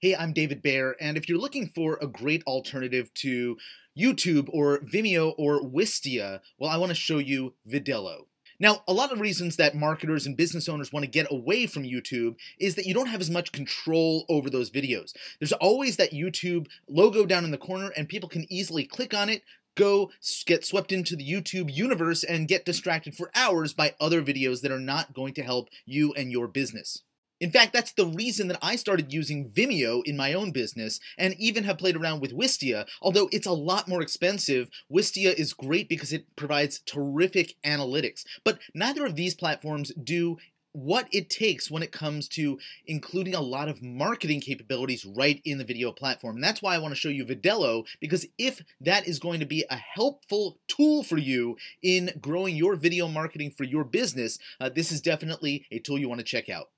Hey, I'm David Baer, and if you're looking for a great alternative to YouTube or Vimeo or Wistia, well, I want to show you Vidello. Now, a lot of reasons that marketers and business owners want to get away from YouTube is that you don't have as much control over those videos. There's always that YouTube logo down in the corner, and people can easily click on it, go get swept into the YouTube universe, and get distracted for hours by other videos that are not going to help you and your business. In fact, that's the reason that I started using Vimeo in my own business and even have played around with Wistia. Although it's a lot more expensive, Wistia is great because it provides terrific analytics. But neither of these platforms do what it takes when it comes to including a lot of marketing capabilities right in the video platform. And that's why I want to show you Vidello, because if that is going to be a helpful tool for you in growing your video marketing for your business, uh, this is definitely a tool you want to check out.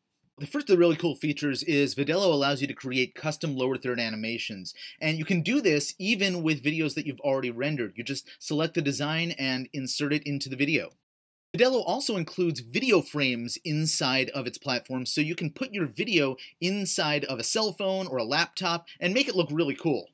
The first of the really cool features is Vidello allows you to create custom lower third animations. And you can do this even with videos that you've already rendered. You just select the design and insert it into the video. Vidello also includes video frames inside of its platform, so you can put your video inside of a cell phone or a laptop and make it look really cool.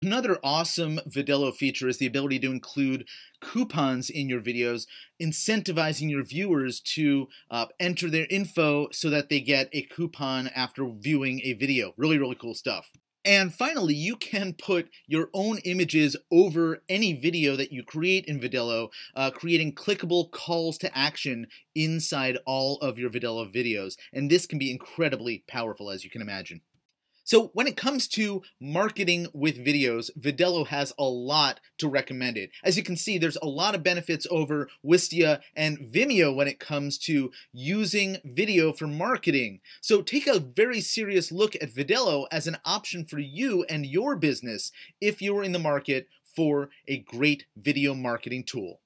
Another awesome Vidello feature is the ability to include coupons in your videos, incentivizing your viewers to uh, enter their info so that they get a coupon after viewing a video. Really, really cool stuff. And finally, you can put your own images over any video that you create in Vidello, uh, creating clickable calls to action inside all of your Vidello videos. And this can be incredibly powerful, as you can imagine. So when it comes to marketing with videos, Vidello has a lot to recommend it. As you can see, there's a lot of benefits over Wistia and Vimeo when it comes to using video for marketing. So take a very serious look at Vidello as an option for you and your business if you are in the market for a great video marketing tool.